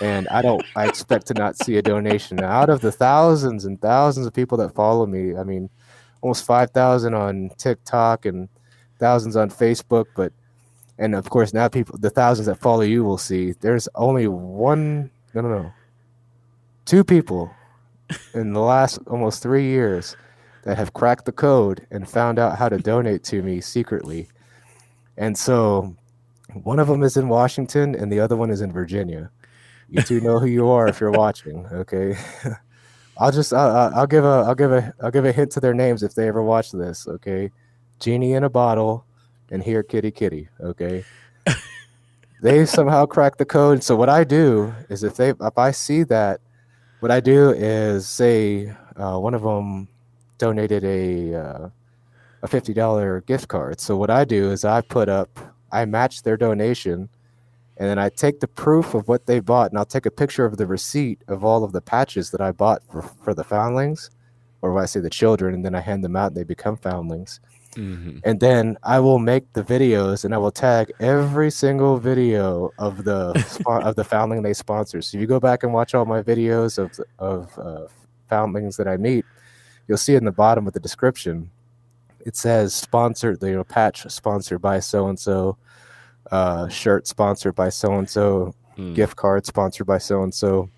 And I don't. I expect to not see a donation out of the thousands and thousands of people that follow me. I mean, almost five thousand on TikTok and thousands on Facebook. But and of course now people, the thousands that follow you will see. There's only one. No, no, no. Two people in the last almost three years that have cracked the code and found out how to donate to me secretly. And so one of them is in Washington and the other one is in Virginia. You two know who you are if you're watching, okay? [laughs] I'll just I'll, I'll give a I'll give a I'll give a hint to their names if they ever watch this, okay? Genie in a bottle and here kitty kitty, okay? [laughs] they somehow crack the code. So what I do is if they if I see that, what I do is say uh, one of them donated a uh, a fifty dollar gift card. So what I do is I put up I match their donation, and then I take the proof of what they bought, and I'll take a picture of the receipt of all of the patches that I bought for, for the foundlings, or I say the children, and then I hand them out and they become foundlings. Mm-hmm. And then I will make the videos and I will tag every single video of the [laughs] of the foundling they sponsor. So if you go back and watch all my videos of of uh, foundlings that I meet, you'll see in the bottom of the description it says sponsored, you know, patch sponsored by so and so, shirt sponsored by so and so, gift card sponsored by so and so.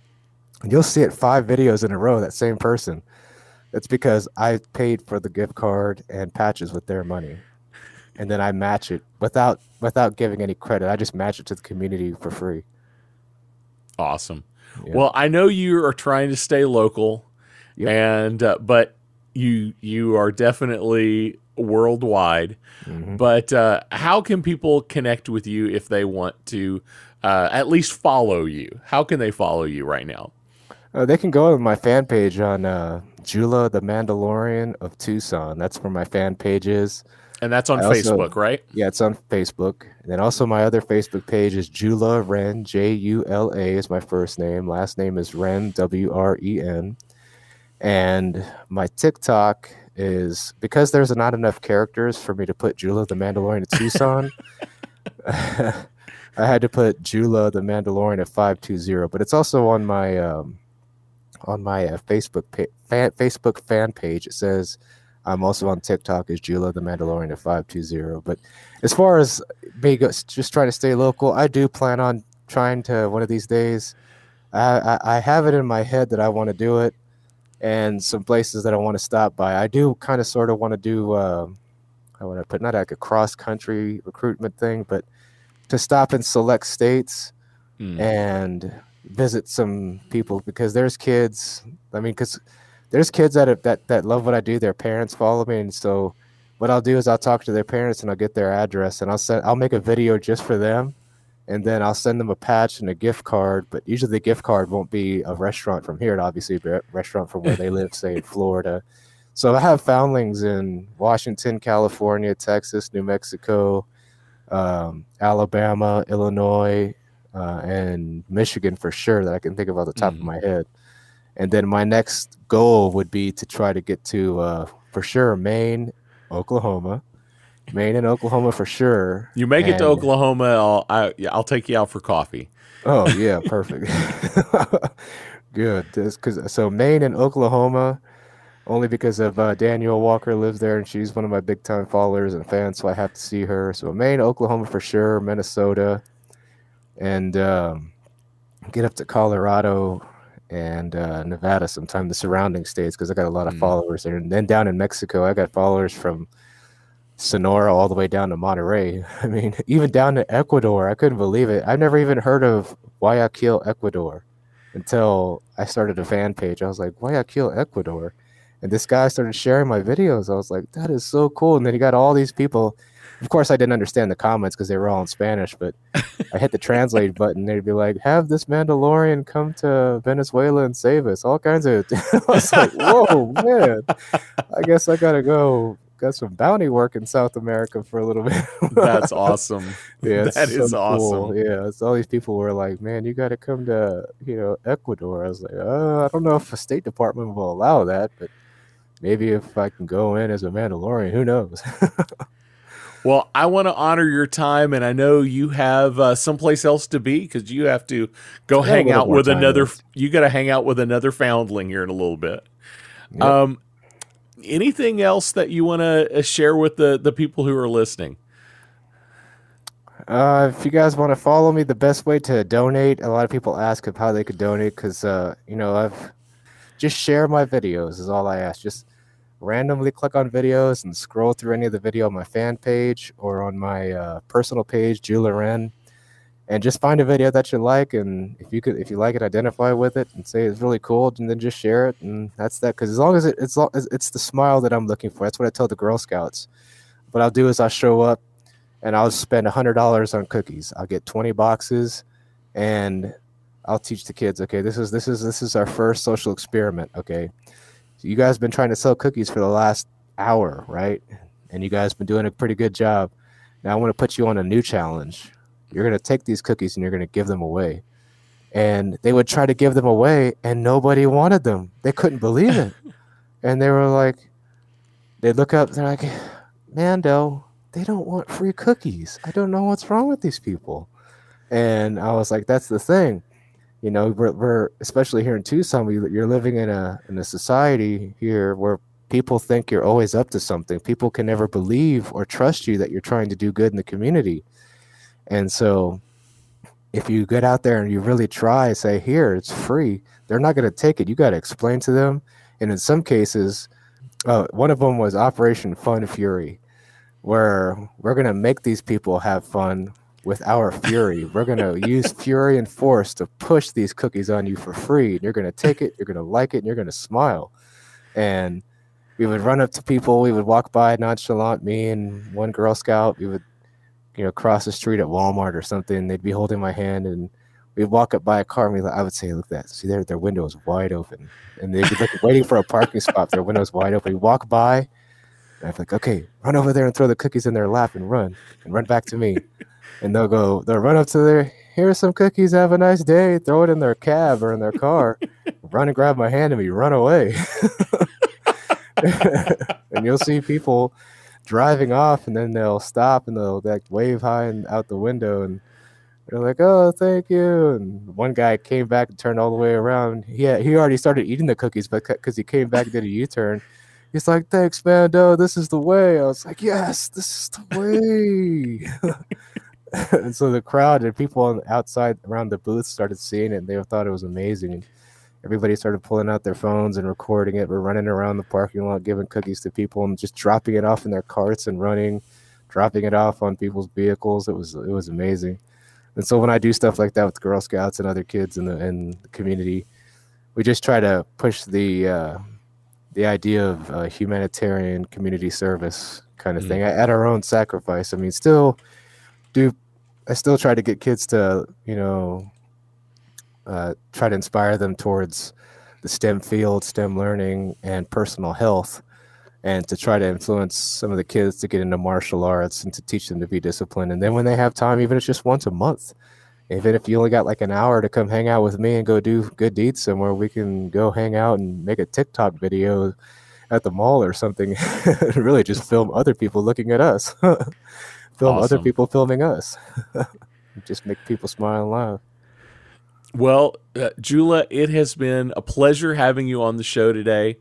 You'll see it five videos in a row, that same person. That's because I paid for the gift card and patches with their money. And then I match it without without giving any credit. I just match it to the community for free. Awesome. Yeah. Well, I know you are trying to stay local, yep. and uh, but you you are definitely worldwide. Mm-hmm. But uh, how can people connect with you if they want to uh, at least follow you? How can they follow you right now? Uh, they can go to my fan page on uh, Jula the Mandalorian of Tucson. That's where my fan page is. And that's on I Facebook, also, right? Yeah, it's on Facebook. And then also my other Facebook page is Jula Wren. J U L A is my first name. Last name is Wren, W R E N. And my TikTok is because there's not enough characters for me to put Jula the Mandalorian at Tucson. [laughs] [laughs] I had to put Jula the Mandalorian at five two zero, but it's also on my um, on my uh, Facebook pa- fan, Facebook fan page. It says I'm also on TikTok as Jula the Mandalorian at five two zero. But as far as me go, just trying to stay local, I do plan on trying to one of these days. I, I, I have it in my head that I want to do it and some places that I want to stop by. I do kind of sort of want to do, uh, I want to put not like a cross country recruitment thing, but to stop in select states mm. and visit some people because there's kids. I mean, because there's kids that that that love what I do. Their parents follow me, and so what I'll do is I'll talk to their parents and I'll get their address and I'll send I'll make a video just for them and then I'll send them a patch and a gift card. But usually the gift card won't be a restaurant from here. It obviously be a restaurant from where they live, say in [laughs] Florida. So I have foundlings in Washington, California, Texas, New Mexico, um, Alabama, Illinois, uh, and Michigan for sure that I can think of off the top mm. of my head. And then my next goal would be to try to get to uh, for sure Maine, Oklahoma, Maine and Oklahoma for sure. You make and, it to Oklahoma, I'll I, will take you out for coffee. Oh yeah, perfect. [laughs] Good, because so Maine and Oklahoma, only because of uh, Danielle Walker lives there and she's one of my big time followers and fans, so I have to see her. So Maine, Oklahoma for sure, Minnesota, and um, get up to Colorado and uh, Nevada sometime, the surrounding states, because I got a lot of mm. followers there. And then down in Mexico, I got followers from Sonora all the way down to Monterrey. [laughs] I mean, even down to Ecuador. I couldn't believe it. I've never even heard of Guayaquil, Ecuador until I started a fan page. I was like, Guayaquil, Ecuador. And this guy started sharing my videos. I was like, that is so cool. And then he got all these people. Of course, I didn't understand the comments because they were all in Spanish, but [laughs] I hit the translate button. They'd be like, have this Mandalorian come to Venezuela and save us. All kinds of. [laughs] I was like, whoa, man. I guess I got to go got some bounty work in South America for a little bit. [laughs] That's awesome. Yeah, that is so awesome. Cool. Yeah, so all these people were like, "Man, you got to come to you know Ecuador." I was like, uh, "I don't know if the State Department will allow that, but maybe if I can go in as a Mandalorian, who knows." [laughs] well, I want to honor your time, and I know you have uh, someplace else to be because you have to go hang out with another. You got to hang out with another foundling here in a little bit. Yep. Um, anything else that you want to uh, share with the the people who are listening? Uh, if you guys want to follow me, the best way to donate. A lot of people ask of how they could donate because uh, you know I've just share my videos is all I ask. Just randomly click on videos and scroll through any of the video on my fan page or on my uh, personal page, Jula Wren, and just find a video that you like. And if you could, if you like it, identify with it and say it's really cool, and then just share it. And that's that. Because as long as it, it's it's the smile that I'm looking for. That's what I tell the Girl Scouts. What I'll do is I'll show up and I'll spend a hundred dollars on cookies. I'll get 20 boxes and I'll teach the kids, okay, this is this is this is our first social experiment. Okay. So you guys been trying to sell cookies for the last hour, right? And you guys been doing a pretty good job. Now I want to put you on a new challenge. You're gonna take these cookies and you're gonna give them away. And they would try to give them away and nobody wanted them. They couldn't believe it. [laughs] and they were like, they look up, they're like, Mando, they don't want free cookies. I don't know what's wrong with these people. And I was like, that's the thing. You know, we're, we're especially here in Tucson, we, you're living in a in a society here where people think you're always up to something. People can never believe or trust you that you're trying to do good in the community. And so if you get out there and you really try, say, here, it's free, they're not going to take it. You got to explain to them. And in some cases, uh, one of them was Operation Fun Fury where we're going to make these people have fun with our fury. We're going [laughs] to use fury and force to push these cookies on you for free. And you're going to take it, you're going to like it, and you're going to smile. And we would run up to people, we would walk by nonchalant, me and one Girl Scout. We would, you know, cross the street at Walmart or something. They'd be holding my hand and we'd walk up by a car and we, I would say, look at that. See, their, their window is wide open. And they'd be like, [laughs] waiting for a parking spot. Their window's wide open. We walk by and I'm like, okay, run over there and throw the cookies in their lap and run and run back to me. and they'll go, they'll run up to their, Here's some cookies. Have a nice day. Throw it in their cab or in their car. run and grab my hand and we run away. [laughs] [laughs] and you'll see people driving off and then they'll stop and they'll like wave high and out the window and they're like, "Oh, thank you." And one guy came back and turned all the way around. He had, he already started eating the cookies, but because he came back and did a U-turn, He's like, thanks, Mando. This is the way. I was like, yes, this is the way. [laughs] and so the crowd and people outside around the booth started seeing it and they thought it was amazing. Everybody started pulling out their phones and recording it. We're running around the parking lot giving cookies to people and just dropping it off in their carts and running, dropping it off on people's vehicles. It was it was amazing. And so when I do stuff like that with Girl Scouts and other kids in the in the community, we just try to push the uh, the idea of uh, humanitarian community service kind of mm thing at our own sacrifice. I mean, still do I still try to get kids to you know uh, try to inspire them towards the STEM field, STEM learning, and personal health, and to try to influence some of the kids to get into martial arts and to teach them to be disciplined. And then when they have time, even if it's just once a month, even if you only got like an hour to come hang out with me and go do good deeds somewhere, we can go hang out and make a TikTok video at the mall or something. [laughs] really, just film other people looking at us, [laughs] film awesome. other people filming us, [laughs] just make people smile and laugh. Well, uh, Jula, it has been a pleasure having you on the show today,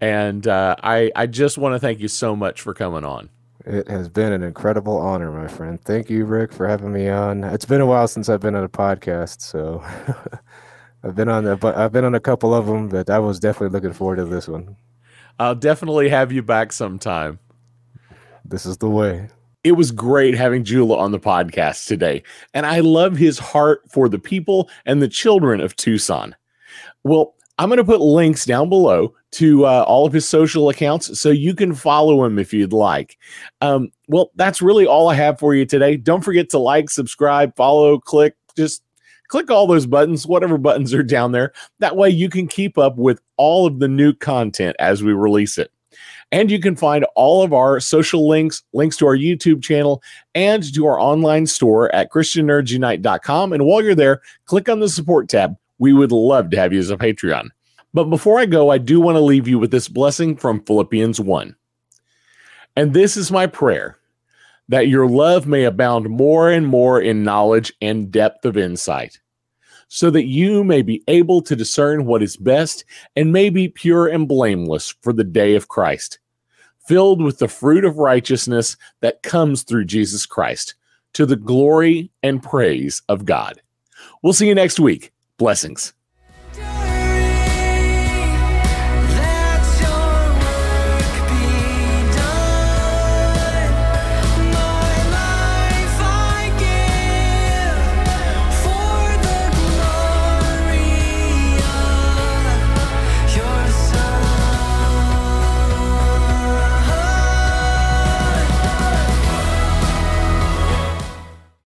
and uh, I I just want to thank you so much for coming on. It has been an incredible honor, my friend. Thank you, Rick, for having me on. It's been a while since I've been on a podcast, so [laughs] I've been on the, but I've been on a couple of them, but I was definitely looking forward to this one. I'll definitely have you back sometime. This is the way. It was great having Jula on the podcast today, and I love his heart for the people and the children of Tucson. Well, I'm going to put links down below to uh, all of his social accounts so you can follow him if you'd like. Um, well, that's really all I have for you today. Don't forget to like, subscribe, follow, click, just click all those buttons, whatever buttons are down there. That way you can keep up with all of the new content as we release it. And you can find all of our social links, links to our YouTube channel, and to our online store at ChristianNerdsUnite.com. And while you're there, click on the support tab we would love to have you as a Patreon. But before I go, I do want to leave you with this blessing from Philippians 1. And this is my prayer that your love may abound more and more in knowledge and depth of insight, so that you may be able to discern what is best and may be pure and blameless for the day of Christ, filled with the fruit of righteousness that comes through Jesus Christ, to the glory and praise of God. We'll see you next week. Blessings.